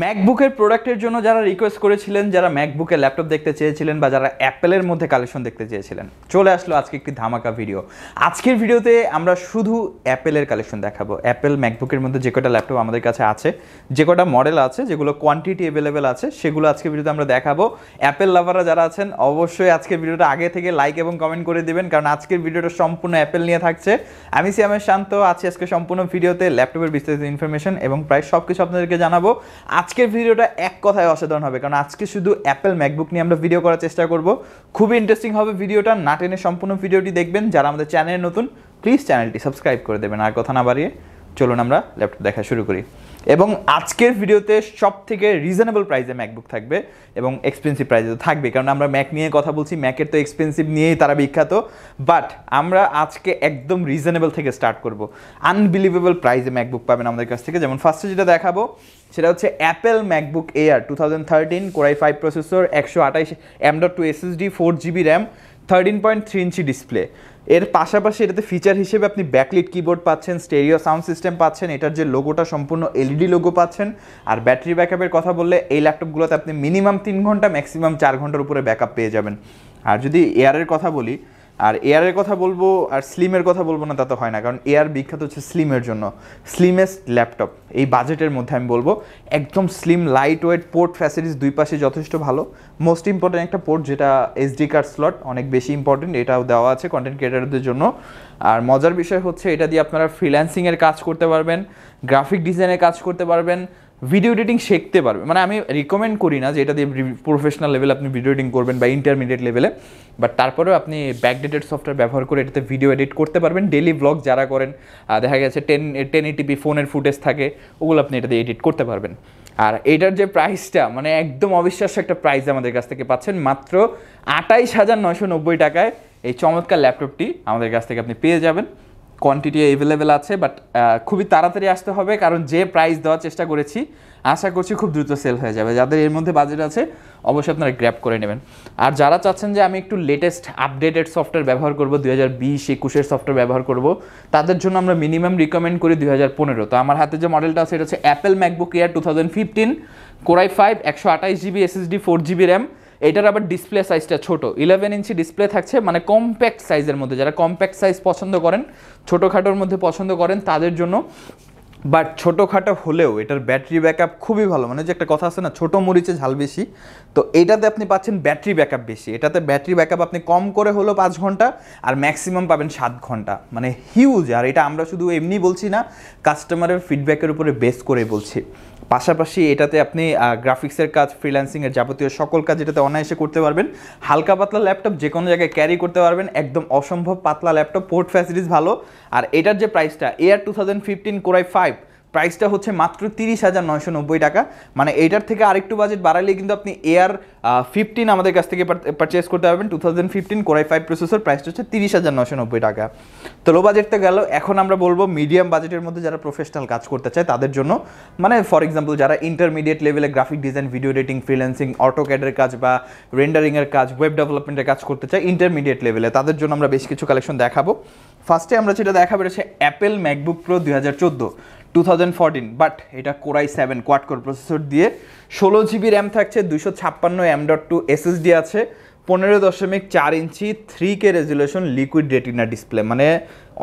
ম্যাকবুকের প্রোডাক্টের জন্য যারা রিকোয়েস্ট করেছিলেন, যারা ম্যাকবুকের ল্যাপটপ দেখতে চেয়েছিলেন বা যারা অ্যাপেলের মধ্যে কালেকশন দেখতে চেয়েছিলেন, চলে আসলো আজকে একটি ধামাকা ভিডিও আজকের ভিডিওতে আমরা শুধু অ্যাপেলের কালেকশন দেখাবো। অ্যাপেল ম্যাকবুকের মধ্যে যে কটা ল্যাপটপ আমাদের কাছে আছে, যে কটা মডেল আছে, যেগুলো কোয়ান্টিটি অ্যাভেলেবেল আছে, সেগুলো আজকের ভিডিওতে আমরা দেখাবো। অ্যাপেল লাভাররা যারা আছেন, অবশ্যই আজকের ভিডিওটা আগে থেকে লাইক এবং কমেন্ট করে দিবেন, কারণ আজকের ভিডিওটা সম্পূর্ণ অ্যাপেল নিয়ে থাকছে। আমি সিয়ামের শান্ত, আছি আজকে সম্পূর্ণ ভিডিওতে ল্যাপটপের বিস্তারিত ইনফরমেশন এবং প্রায় সব কিছু আপনাদেরকে জানাব। আজকের ভিডিওটা এক কথায় অসাধারণ হবে, কারণ আজকে শুধু অ্যাপেল ম্যাকবুক নিয়ে আমরা ভিডিও করার চেষ্টা করব। খুবই ইন্টারেস্টিং হবে ভিডিওটা, না টেনে সম্পূর্ণ ভিডিওটি দেখবেন। যারা আমাদের চ্যানেলে নতুন প্লিজ চ্যানেলটি সাবস্ক্রাইব করে দেবেন। আর কথা না বাড়িয়ে চলুন আমরা ল্যাপটপ দেখা শুরু করি। এবং আজকের ভিডিওতে সব থেকে রিজনেবল প্রাইসে ম্যাকবুক থাকবে এবং এক্সপেন্সিভ প্রাইসে তো থাকবে, কারণ আমরা ম্যাক নিয়ে কথা বলছি ম্যাকের তো এক্সপেন্সিভ নিয়েই তারা বিখ্যাত। বাট আমরা আজকে একদম রিজনেবল থেকে স্টার্ট করব। আনবিলিভেবল প্রাইসে ম্যাকবুক পাবেন আমাদের কাছ থেকে। যেমন ফার্স্টে যেটা দেখাবো, সেটা হচ্ছে Apple MacBook Air two thousand thirteen core i five processor একশো আঠাইশ M dot two SSD four GB RAM thirteen point three inch display এর পাশাপাশি এটাতে ফিচার হিসেবে আপনি ব্যাকলিট কিবোর্ড পাচ্ছেন স্টেরিও সাউন্ড সিস্টেম পাচ্ছেন, এটার যে লোগোটা সম্পূর্ণ এলইডি লোগো পাচ্ছেন। আর ব্যাটারি ব্যাকআপের কথা বললে এই ল্যাপটপগুলোতে আপনি মিনিমাম তিন ঘণ্টা ম্যাক্সিমাম চার ঘণ্টার উপরে ব্যাকআপ পেয়ে যাবেন। আর যদি এয়ারের কথা বলি আর এয়ারের কথা বলব আর স্লিমের কথা বলব না, তা তো হয় না, কারণ এয়ার বিখ্যাত হচ্ছে স্লিমের জন্য। স্লিমেস্ট ল্যাপটপ এই বাজেটের মধ্যে আমি বলব। একদম slim light weight port facilities দুই পাশে যথেষ্ট ভালো। মোস্ট ইম্পর্টেন্ট একটা পোর্ট যেটা এসডি কার্ড স্লট অনেক বেশি ইম্পর্টেন্ট এটাও দেওয়া আছে কন্টেন্ট ক্রিয়েটারদের জন্য। আর মজার বিষয় হচ্ছে, এটা দিয়ে আপনারা ফ্রিল্যান্সিংয়ের কাজ করতে পারবেন গ্রাফিক ডিজাইনের কাজ করতে পারবেন। ভিডিও এডিটিং শিখতে পারবে। মানে আমি রিকমেন্ড করি না যে এটা দিয়ে প্রফেশনাল লেভেলে আপনি ভিডিও এডিটিং করবেন বা ইন্টারমিডিয়েট লেভেলে বাট তারপরেও আপনি ব্যাকডেটেড সফটওয়্যার ব্যবহার করে এটাতে ভিডিও এডিট করতে পারবেন। ডেলি ব্লগ যারা করেন দেখা গেছে টেন টেন এটিপি ফোনের ফুটেজ থাকে, ওগুলো আপনি এটা দিয়ে এডিট করতে পারবেন। আর এটার যে প্রাইসটা মানে একদম অবিশ্বাস্য একটা প্রাইস আমাদের কাছ থেকে পাচ্ছেন, মাত্র আটাইশ হাজার নয়শো নব্বই টাকায় এই চমৎকার ল্যাপটপটি আমাদের কাছ থেকে আপনি পেয়ে যাবেন। কোয়ান্টিটি অ্যাভেলেবেল আছে বাট খুবই তাড়াতাড়ি আসতে হবে, কারণ যে প্রাইস দেওয়ার চেষ্টা করেছি, আশা করছি খুব দ্রুত সেল হয়ে যাবে। যাদের এর মধ্যে বাজেট আছে, অবশ্যই আপনারা গ্র্যাপ করে নেবেন। আর যারা চাচ্ছেন যে আমি একটু লেটেস্ট আপডেটেড সফটওয়্যার ব্যবহার করব, দুই হাজার বিশ, একুশের সফটওয়্যার ব্যবহার করব, তাদের জন্য আমরা মিনিমাম রিকমেন্ড করি দুই হাজার পনেরো। তো আমার হাতে যে মডেলটা আছে, এটা হচ্ছে Apple MacBook Air two thousand fifteen Core i five একশো আঠাইশ GB SSD four GB RAM এটার আবার ডিসপ্লে সাইজটা ছোট। ইলেভেন ইঞ্চি ডিসপ্লে থাকছে মানে কম্প্যাক্ট সাইজের মধ্যে। যারা কম্প্যাক্ট সাইজ পছন্দ করেন, ছোটোখাটোর মধ্যে পছন্দ করেন, তাদের জন্য। বাট ছোটোখাটো হলেও এটার ব্যাটারি ব্যাকআপ খুবই ভালো। মানে যে একটা কথা আছে না, ছোটো মরিচে ঝাল বেশি। তো এটাতে আপনি পাচ্ছেন ব্যাটারি ব্যাকআপ বেশি। এটাতে ব্যাটারি ব্যাকআপ আপনি কম করে হলো পাঁচ ঘণ্টা, আর ম্যাক্সিমাম পাবেন সাত ঘণ্টা। মানে হিউজ আর এটা আমরা শুধু এমনি বলছি না কাস্টমারের ফিডব্যাকের উপরে বেস করে বলছি। পাশাপাশি এটাতে আপনি গ্রাফিক্সের কাজ ফ্রিল্যান্সিংয়ের যাবতীয় সকল কাজ এটাতে অনায়াসে করতে পারবেন। হালকা পাতলা ল্যাপটপ যে কোনো জায়গায় ক্যারি করতে পারবেন। একদম অসম্ভব পাতলা ল্যাপটপ পোর্ট ফ্যাসিলিটিস ভালো। আর এটার যে প্রাইসটা Air two thousand fifteen Core i five প্রাইসটা হচ্ছে মাত্র তিরিশ হাজার নয়শো নব্বই টাকা। মানে এইটার থেকে আরেকটু বাজেট বাড়ালে কিন্তু আপনি এয়ার ফিফটিন আমাদের কাছ থেকে পারচেস করতে পারবেন। Two thousand fifteen Core i five processor প্রাইসটা হচ্ছে তিরিশ হাজার নয়শো নব্বই টাকা। তো লো বাজেটটা গেল। এখন আমরা বলব মিডিয়াম বাজেটের মধ্যে যারা প্রফেশনাল কাজ করতে চায় তাদের জন্য। মানে ফর এক্সাম্পল যারা ইন্টারমিডিয়েট লেভেলে graphic design video editing freelancing auto ক্যাডের কাজ বা রেন্ডারিংয়ের কাজ ওয়েব ডেভেলপমেন্টের কাজ করতে চায় ইন্টারমিডিয়েট লেভেলে তাদের জন্য আমরা বেশ কিছু কালেকশন দেখাবো। ফার্স্টে আমরা যেটা দেখাবো হচ্ছে অ্যাপেল ম্যাকবুক প্রো হাজার চোদ্দ। টু বাট এটা Core i seven quad core processor দিয়ে ষোলো জিবি র্যাম থাকছে দুশো ছাপ্পান্ন এম ডট টু এসএসডি আছে, পনেরো দশমিক চার inch three K resolution liquid retina display মানে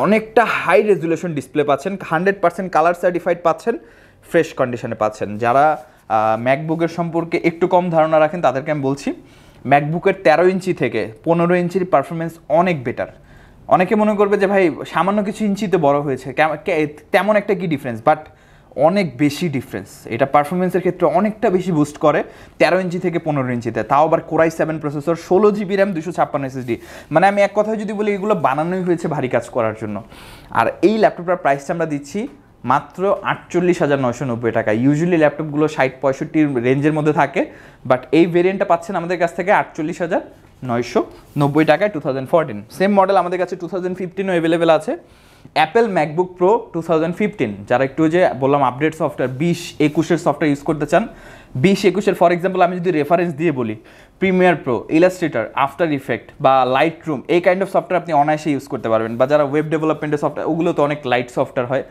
অনেকটা হাই রেজুলেশন ডিসপ্লে পাচ্ছেন হান্ড্রেড পার্সেন্ট কালার সার্টিফাইড পাচ্ছেন ফ্রেশ কন্ডিশনে পাচ্ছেন। যারা ম্যাকবুকের সম্পর্কে একটু কম ধারণা রাখেন, তাদেরকে আমি বলছি ম্যাকবুকের তেরো ইঞ্চি থেকে পনেরো ইঞ্চির পারফরমেন্স অনেক বেটার অনেকে মনে করবে যে ভাই, সামান্য কিছু ইঞ্চিতে বড় হয়েছে। তেমন একটা কি ডিফারেন্স বাট অনেক বেশি ডিফারেন্স এটা পারফরমেন্সের ক্ষেত্রে অনেকটা বেশি বুস্ট করে তেরো ইঞ্চি থেকে পনেরো ইঞ্চিতে। তাও আবার কোরাই সেভেন প্রসেসর ষোলো জিবি র্যাম দুশো ছাপ্পান্ন এসএসডি মানে আমি এক কথায় যদি বলি, এগুলো বানানোই হয়েছে ভারী কাজ করার জন্য। আর এই ল্যাপটপটার প্রাইসটা আমরা দিচ্ছি মাত্র আটচল্লিশ হাজার নয়শো নব্বই টাকা। ইউজুয়ালি ল্যাপটপগুলো ষাট পঁয়ষট্টির রেঞ্জের মধ্যে থাকে বাট এই ভেরিয়েন্টটা পাচ্ছেন আমাদের কাছ থেকে আটচল্লিশ হাজার নয়শো নব্বই টাকায় two thousand fourteen same model আমাদের কাছে টু থাউজেন্ড ফিফটিনও অ্যাভেলেবেল আছে। Apple MacBook Pro two thousand fifteen যারা একটু যে বললাম আপডেট সফটওয়্যার বিশ একুশের সফটওয়্যার ইউজ করতে চান বিশ একুশের ফর এক্সাম্পল আমি যদি রেফারেন্স দিয়ে বলি Premiere Pro Illustrator after effect বা লাইট রুম এই কাইন্ড অফ সফটওয়্যার আপনি অনায়াসে ইউজ করতে পারবেন। বা যারা ওয়েব ডেভেলপমেন্টের সফটওয়্যার ওগুলো তো অনেক লাইট সফটওয়্যার হয়।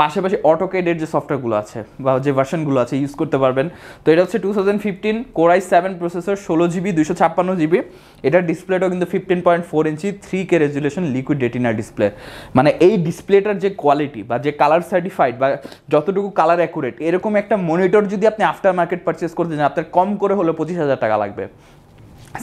পাশাপাশি অটোকেডের যে সফটওয়্যারগুলো আছে, বা যে ভার্সনগুলো আছে ইউজ করতে পারবেন। তো এটা হচ্ছে two thousand fifteen Core i seven processor ষোলো জিবি দুশো ছাপ্পান্ন জিবি এটার ডিসপ্লেটাও কিন্তু fifteen point four inch three K resolution liquid retina display মানে এই ডিসপ্লেটার যে কোয়ালিটি বা যে কালার সার্টিফাইড বা যতটুকু কালার অ্যাকুরেট এরকম একটা মনিটর যদি আপনি আফটার মার্কেট পারচেস করতে চান, আপনার কম করে হলে পঁচিশ হাজার টাকা লাগবে।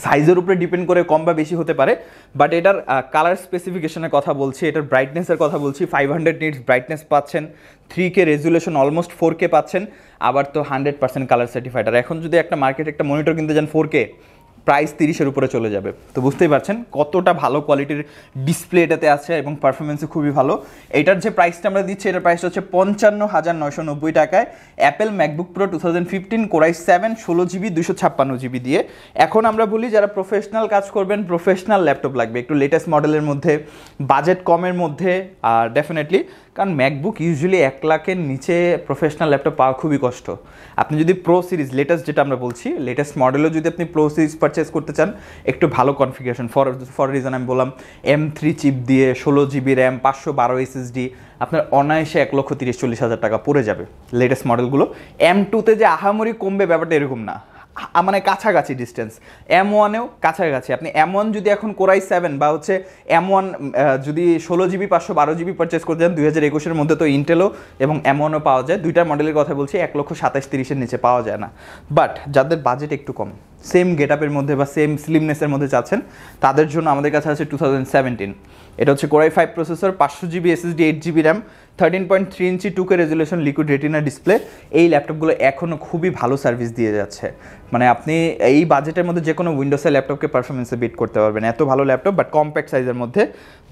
সাইজের উপরে ডিপেন্ড করে কম বা বেশি হতে পারে বাট এটার কালার স্পেসিফিকেশনের কথা বলছি, এটার ব্রাইটনেসের কথা বলছি ফাইভ হান্ড্রেড নিটস ব্রাইটনেস পাচ্ছেন three K resolution almost four K পাচ্ছেন, আবার তো হান্ড্রেড পার্সেন্ট কালার সার্টিফাইড আর এখন যদি একটা মার্কেটে একটা মনিটর কিনতে যান ফোর কে প্রাইস তিরিশের উপরে চলে যাবে। তো বুঝতেই পারছেন কতটা ভালো কোয়ালিটির ডিসপ্লে এটাতে আছে এবং পারফরমেন্সও খুবই ভালো। এটার যে প্রাইসটা আমরা দিচ্ছি, এটার প্রাইসটা হচ্ছে পঞ্চান্ন হাজার নয়শো নব্বই টাকায় Apple MacBook Pro two thousand fifteen Core i seven ষোলো জিবি, দুশো ছাপ্পান্ন জিবি দিয়ে। এখন আমরা বলি যারা প্রফেশনাল কাজ করবেন প্রফেশনাল ল্যাপটপ লাগবে। একটু লেটেস্ট মডেলের মধ্যে বাজেট কমের মধ্যে, আর ডেফিনেটলি কারণ ম্যাকবুক ইউজুয়ালি এক লাখের নিচে প্রফেশনাল ল্যাপটপ পাওয়া খুবই কষ্ট। আপনি যদি প্রো সিরিজ লেটেস্ট যেটা আমরা বলছি লেটেস্ট মডেলও যদি আপনি প্রো সিরিজ পারচেস করতে চান, একটু ভালো কনফিগারেশন ফর ফর রিজন আমি বললাম এম থ্রি চিপ দিয়ে ষোলো জিবি র্যাম পাঁচশো বারো এসএসডি আপনার অনায়াসে এক লক্ষ তিরিশ চল্লিশ হাজার টাকা পড়ে যাবে লেটেস্ট মডেলগুলো এম টুতে যে আহামরি কমবে ব্যাপারটা এরকম না। মানে কাছাকাছি ডিস্টেন্স এম ওয়ানেও কাছাকাছি। আপনি এম ওয়ান যদি এখন কোরাই সেভেন বা হচ্ছে এম ওয়ান যদি ষোলো জিবি পাঁচশো বারো জিবি পারচেস করে চান, দুই হাজার একুশের মধ্যে তো ইন্টেলও এবং এম ওয়ানও পাওয়া যায়। দুইটা মডেলের কথা বলছি, এক লক্ষ সাতাশ তিরিশের নিচে পাওয়া যায় না। বাট যাদের বাজেট একটু কম সেম গেট আপের মধ্যে বা সেম স্লিমনেসের মধ্যে চাচ্ছেন, তাদের জন্য আমাদের কাছে আছে টু থাউজেন্ড সেভেন্টিন এটা হচ্ছে কোরাই ফাইভ প্রসেসর পাঁচশো GB SSD eight GB RAM thirteen point three inch two K resolution liquid retina display এই ল্যাপটপগুলো এখনও খুবই ভালো সার্ভিস দিয়ে যাচ্ছে। মানে আপনি এই বাজেটের মধ্যে যে কোনো উইন্ডোসের ল্যাপটপকে পারফরমেন্সে বিট করতে পারবেন। এত ভালো ল্যাপটপ বাট কম্প্যাক্ট সাইজের মধ্যে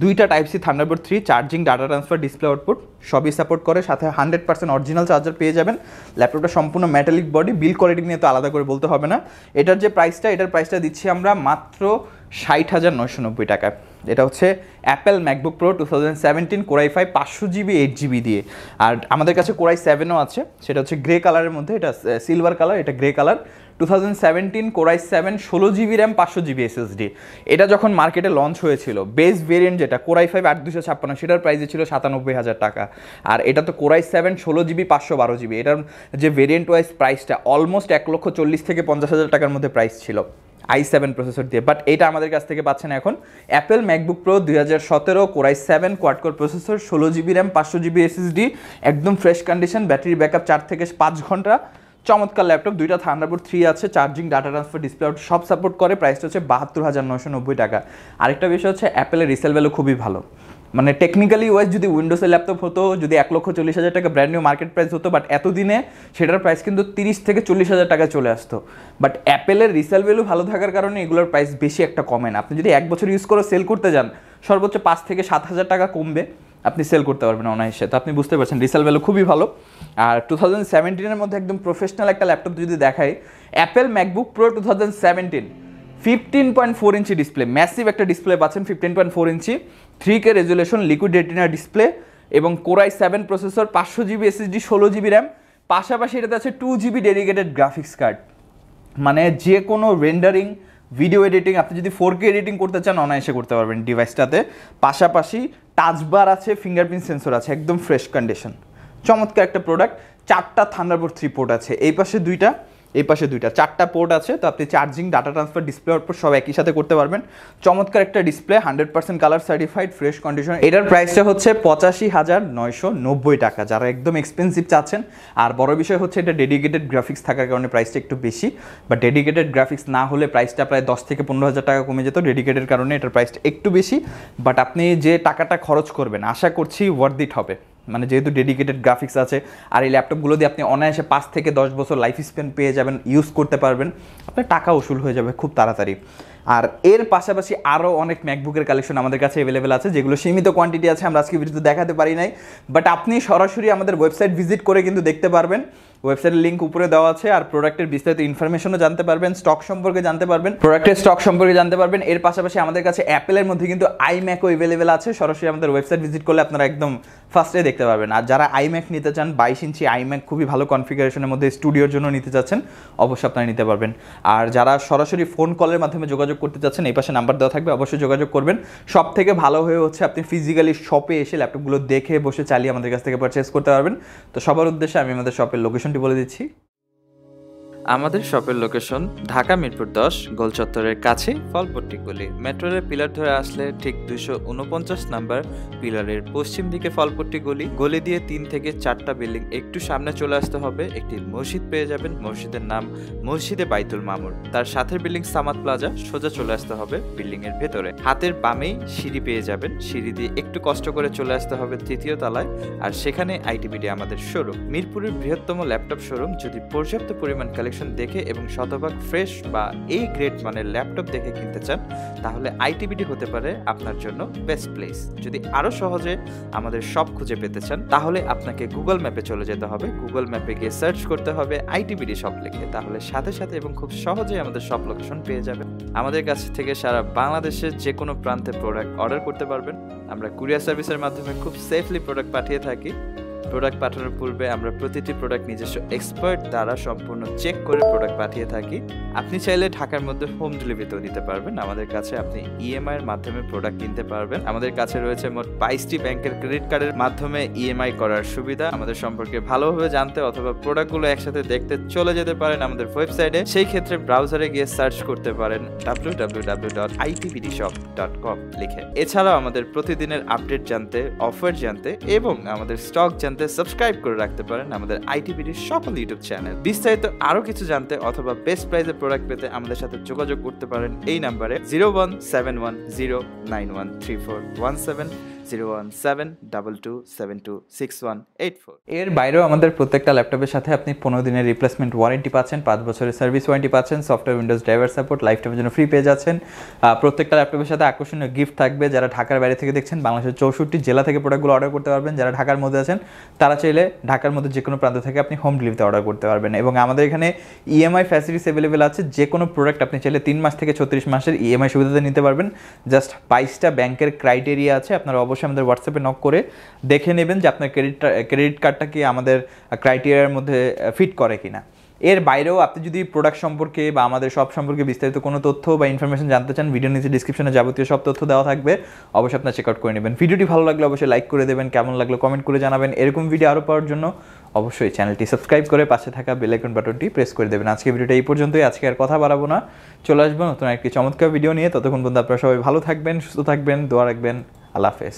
দুইটা type C Thunderbolt three charging data transfer display output সবই সাপোর্ট করে। সাথে হান্ড্রেড পার্সেন্ট অরিজিনাল চার্জার পেয়ে যাবেন। ল্যাপটপটা সম্পূর্ণ মেটালিক বডি বিল কোয়ালিটি নিয়ে তো আলাদা করে বলতে হবে না। এটার যে প্রাইসটা এটার প্রাইসটা দিচ্ছি আমরা মাত্র ষাট হাজার নয়শো নব্বই টাকায়। এটা হচ্ছে Apple MacBook Pro two thousand seventeen Core i five পাঁচশো জিবি এইট জিবি দিয়ে। আর আমাদের কাছে কোরাই সেভেনও আছে। সেটা হচ্ছে গ্রে কালারের মধ্যে, এটা সিলভার কালার এটা grey colour two thousand seventeen Core i seven ষোলো জিবি র্যাম পাঁচশো জিবি এসএসডি এটা যখন মার্কেটে লঞ্চ হয়েছিল বেস ভেরিয়েন্ট যেটা কোরাই ফাইভ আট দুশো ছাপ্পান্ন, সেটার প্রাইসে ছিল সাতানব্বই হাজার টাকা। আর এটা তো কোরাই সেভেন ষোলো জিবি পাঁচশো বারো জিবি এটার যে ভেরিয়েন্ট ওয়াইজ প্রাইসটা অলমোস্ট এক লক্ষ চল্লিশ থেকে পঞ্চাশ হাজার টাকার মধ্যে প্রাইস ছিল। আই সেভেন প্রসেসর দিয়ে। বাট এটা আমাদের কাছ থেকে পাচ্ছেন এখন অ্যাপেল ম্যাকবুক প্রো দুই হাজার সতেরো Core i seven quad core processor ষোলো জিবি র্যাম পাঁচশো জিবি এসএসডি একদম ফ্রেশ কন্ডিশন ব্যাটারি ব্যাকআপ চার থেকে পাঁচ ঘণ্টা। চমৎকার ল্যাপটপ দুইটা থান্ডারবোর্ড থ্রি আছে charging data transfer display out সব সাপোর্ট করে। প্রাইসটা হচ্ছে বাহাত্তর হাজার নশো নব্বই টাকা। আরেকটা বিষয় হচ্ছে অ্যাপেলের রিসেল ভ্যালু খুবই ভালো। মানে টেকনিক্যালি ওয়াইজ যদি উইন্ডোজের ল্যাপটপ হতো, যদি এক লক্ষ চল্লিশ হাজার টাকা ব্র্যান্ড নিউ মার্কেট প্রাইস হতো বাট এতদিনে সেটার প্রাইস কিন্তু তিরিশ থেকে চল্লিশ হাজার টাকা চলে আসতো। বাট অ্যাপেলের রিসেল ভ্যালু ভালো থাকার কারণে এগুলোর প্রাইস বেশি একটা কমে না। আপনি যদি এক বছর ইউজ করে সেল করতে যান, সর্বোচ্চ পাঁচ থেকে সাত হাজার টাকা কমবে, আপনি সেল করতে পারবেন অনায়াসে। তো আপনি বুঝতে পারছেন রিসেল ভ্যালু খুবই ভালো। আর টু থাউজেন্ড সেভেন্টিনের মধ্যে একদম প্রফেশনাল একটা ল্যাপটপ যদি দেখাই Apple MacBook Pro two thousand seventeen fifteen point four inch display massive একটা ডিসপ্লে পাচ্ছেন, fifteen point four inch three K resolution liquid retina display এবং কোরাই সেভেন প্রসেসর পাঁচশো জিবি এসএসডি ষোলো জিবি র্যাম পাশাপাশি এটাতে আছে two GB dedicated graphics card মানে যে কোনো রেন্ডারিং ভিডিও এডিটিং আপনি যদি ফোর কে এডিটিং করতে চান, অনায়াসে করতে পারবেন ডিভাইসটাতে পাশাপাশি টাচবার আছে ফিঙ্গারপ্রিন্ট সেন্সর আছে, একদম ফ্রেশ কন্ডিশন চমৎকার একটা প্রোডাক্ট চারটা থান্ডারবোর্ড থ্রি পোর্ট আছে। এই পাশে দুইটা। এই পাশে দুইটা, চারটা পোর্ট আছে, তো আপনি charging data transfer display output সব একই সাথে করতে পারবেন। চমৎকার একটা display hundred percent colour certified fresh condition এটার প্রাইসটা হচ্ছে পঁচাশি হাজার নয়শো নব্বই টাকা, যারা একদম এক্সপেন্সিভ চাচ্ছেন। আর বড় বিষয় হচ্ছে এটা ডেডিকেটেড গ্রাফিক্স থাকার কারণে প্রাইসটা একটু বেশি। বা ডেডিকেটেড গ্রাফিক্স না হলে প্রাইসটা প্রায় দশ থেকে পনেরো হাজার টাকা কমে যেত ডেডিকেটেড কারণে এটার প্রাইসটা একটু বেশি। বাট আপনি যে টাকাটা খরচ করবেন, আশা করছি ওয়ার্থ ইট হবে। মানে যেহেতু ডেডিকেটেড গ্রাফিক্স আছে, আর এই ল্যাপটপগুলো দিয়ে আপনি অনায়াসে পাঁচ থেকে দশ বছর লাইফ স্প্যান পেয়ে যাবেন ইউজ করতে পারবেন। আপনার টাকা উসুল হয়ে যাবে খুব তাড়াতাড়ি। আর এর পাশাপাশি আরও অনেক ম্যাকবুকের কালেকশন আমাদের কাছে অ্যাভেলেবেল আছে, যেগুলো সীমিত কোয়ান্টিটি আছে, আমরা আজকে ভিডিওতে দেখাতে পারি নাই। বাট আপনি সরাসরি আমাদের ওয়েবসাইট ভিজিট করে কিন্তু দেখতে পারবেন। ওয়েবসাইটের লিঙ্ক উপরে দেওয়া আছে আর প্রোডাক্টের বিস্তারিত ইনফরমেশনও জানতে পারবেন স্টক সম্পর্কে জানতে পারবেন প্রোডাক্টের স্টক সম্পর্কে জানতে পারবেন। এর পাশাপাশি আমাদের কাছে অ্যাপেলের মধ্যে কিন্তু আইম্যাকও অ্যাভেলেবেল আছে। সরাসরি আমাদের ওয়েবসাইট ভিজিট করলে আপনারা একদম ফার্স্টে দেখতে পারবেন। আর যারা আইম্যাক নিতে চান, বাইশ ইঞ্চি আইম্যাক খুবই ভালো কনফিগারেশনের মধ্যে স্টুডিওর জন্য নিতে চাচ্ছেন, অবশ্যই আপনারা নিতে পারবেন। আর যারা সরাসরি ফোন কলের মাধ্যমে যোগাযোগ করতে চাচ্ছেন, এই পাশে নাম্বার দেওয়া থাকবে, অবশ্যই যোগাযোগ করবেন। সব থেকে ভালো হয়ে হচ্ছে আপনি ফিজিক্যালি শপে এসে ল্যাপটপগুলো দেখে বসে চালিয়ে আমাদের কাছ থেকে পারচেস করতে পারবেন। তো সবার উদ্দেশ্যে আমি আমাদের শপের লোকেশনটি বলে দিচ্ছি। আমাদের শপের লোকেশন ঢাকা মিরপুর দশ গোল চত্বরের কাছে ফলপট্টি গলি মেট্রোরের পিলার ধরে আসলে ঠিক দুইশো উনপঞ্চাশ নাম্বার পিলারের পশ্চিম দিকে ফলপট্টি গলি গলি দিয়ে তিন থেকে চারটা বিল্ডিং একটু সামনে চলে আসতে হবে। একটি মসজিদ পেয়ে যাবেন। মসজিদের নাম মসজিদে বাইতুল মামুর তার সাথের বিল্ডিং সামাদ প্লাজা। সোজা চলে আসতে হবে বিল্ডিং এর ভেতরে। হাতের বামেই সিঁড়ি পেয়ে যাবেন। সিঁড়ি দিয়ে একটু কষ্ট করে চলে আসতে হবে তৃতীয় তলায়। আর সেখানে আইটিবিডি আমাদের শোরুম মিরপুরের বৃহত্তম ল্যাপটপ শোরুম যদি পর্যাপ্ত পরিমাণ কালেকশন দেখে এবং শতভাগ ফ্রেশ বা এই গ্রেড মানের ল্যাপটপ দেখে কিনতে চান, তাহলে আইটিবিডি হতে পারে আপনার জন্য বেস্ট প্লেস যদি আরও সহজে আমাদের সব খুঁজে পেতে চান, তাহলে আপনাকে গুগল ম্যাপে চলে যেতে হবে। গুগল ম্যাপে গিয়ে সার্চ করতে হবে আইটিবিডি শপ লিখে, তাহলে সাথে সাথে এবং খুব সহজেই আমাদের সব লোকেশন পেয়ে যাবেন। আমাদের কাছ থেকে সারা বাংলাদেশের যে কোনো প্রান্তে প্রোডাক্ট অর্ডার করতে পারবেন। আমরা কুরিয়ার সার্ভিসের মাধ্যমে খুব সেফলি প্রোডাক্ট পাঠিয়ে থাকি। প্রোডাক্ট পাঠানোর পূর্বে আমরা প্রতিটি প্রোডাক্ট নিজস্ব এক্সপার্ট দ্বারা সম্পূর্ণ চেক করে প্রোডাক্ট পাঠিয়ে থাকি। আপনি চাইলে ঢাকার মধ্যে হোম ডেলিভারিতেও নিতে পারবেন। আমাদের কাছে আপনি ইএমআই এর মাধ্যমে প্রোডাক্ট কিনতে পারবেন। আমাদের কাছে রয়েছে মোট বাইশটি ব্যাংকের ক্রেডিট কার্ডের মাধ্যমে ইএমআই করার সুবিধা। আমাদের সম্পর্কে ভালোভাবে জানতে অথবা প্রোডাক্টগুলো একসাথে দেখতে চলে যেতে পারেন আমাদের ওয়েবসাইটে সেই ক্ষেত্রে ব্রাউজারে গিয়ে সার্চ করতে পারেন W W W dot ITVD shop dot com লিখে। এছাড়াও আমাদের প্রতিদিনের আপডেট জানতে অফার জানতে এবং আমাদের স্টক জানতে সাবস্ক্রাইব করে রাখতে পারেন আমাদের আইটিভিডির সকল ইউটিউব চ্যানেল। বিস্তারিত আরও কিছু জানতে অথবা বেস্ট প্রাইজের প্রোডাক্ট পেতে আমাদের সাথে যোগাযোগ করতে পারেন এই নাম্বারে zero one seven one zero nine one three four one seven zero one seven two seven two six one eight এর বাইরেও আমাদের প্রত্যেকটা ল্যাপটপের সাথে আপনি পনেরো দিনের রিপ্লেসমেন্ট ওয়ারেন্টি পাচ্ছেন, পাঁচ বছরের সার্ভিস ওয়ারেন্টি পাচ্ছেন software Windows driver support life টাইমের জন্য ফ্রি পেয়ে যাচ্ছেন। প্রত্যেকটা ল্যাপটপের সাথে আকর্ষণীয় গিফট থাকবে। যারা ঢাকার বাইরে থেকে দেখছেন, বাংলাদেশের চৌষট্টি জেলা থেকে প্রোডাক্টগুলো অর্ডার করতে পারবেন। যারা ঢাকার মধ্যে আছেন, তারা চাইলে ঢাকার মধ্যে যে কোনো প্রান্ত থেকে আপনি হোম ডেলিভারিতে অর্ডার করতে পারবেন। এবং আমাদের এখানে ইএমআই ফ্যাসিলিটিস অ্যাভেলেবেল আছে। যে কোনো প্রোডাক্ট আপনি চাইলে তিন মাস থেকে ছত্রিশ মাসের ইএমআই সুবিধাতে নিতে পারবেন। জাস্ট বাইশটা ব্যাংকের ক্রাইটেরিয়া আছে। আপনারা অবশ্যই আমাদের হোয়াটসঅ্যাপে নক করে দেখে নেবেন যে আপনার ক্রেডিট ক্রেডিট কার্ডটা কি আমাদের ক্রাইটেরিয়ার মধ্যে ফিট করে কিনা। এর বাইরেও আপনি যদি প্রোডাক্ট সম্পর্কে বা আমাদের সব সম্পর্কে বিস্তারিত কোনো তথ্য বা ইনফরমেশন জানতে চান ভিডিও নিচে ডিসক্রিপশনে যাবতীয় সব তথ্য দেওয়া থাকবে। অবশ্যই আপনার চেক আউট করে নেবেন। ভিডিওটি ভালো লাগলে অবশ্যই লাইক করে দেবেন, কেমন লাগল কমেন্ট করে জানাবেন। এরকম ভিডিও আরও পাওয়ার জন্য অবশ্যই চ্যানেলটি সাবস্ক্রাইব করে পাশে থাকা বেল আইকন বাটনটি প্রেস করে দেবেন। আজকে ভিডিওটা এই পর্যন্তই। আজকে আর কথা বাড়াবো না। চলে আসব নতুন একটি চমৎকার ভিডিও নিয়ে। ততক্ষণ পর্যন্ত আপনারা সবাই ভালো থাকবেন, সুস্থ থাকবেন, দোয়া রাখবেন। আল্লাহ হাফেজ